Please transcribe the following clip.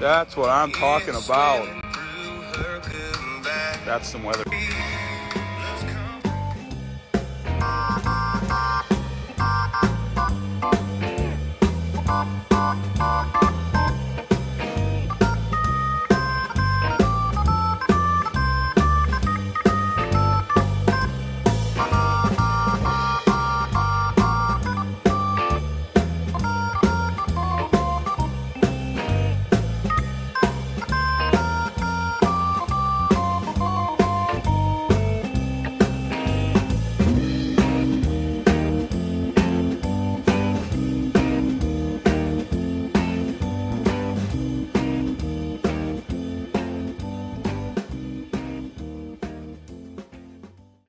That's what I'm talking about. That's some weather.